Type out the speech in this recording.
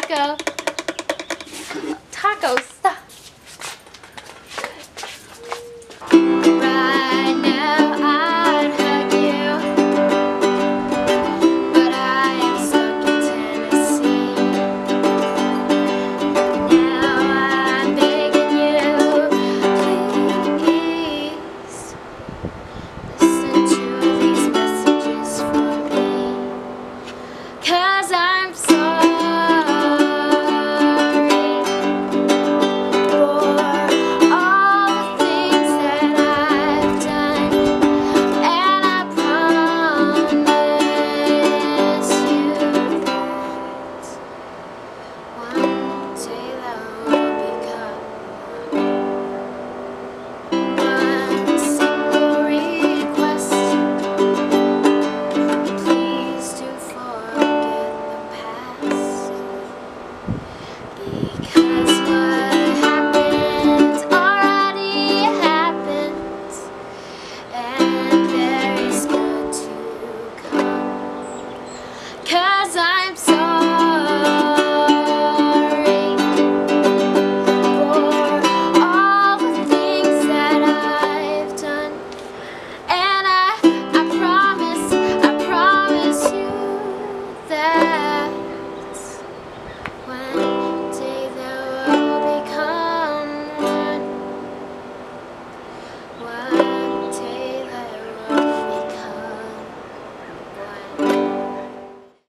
taco. Taco, stop.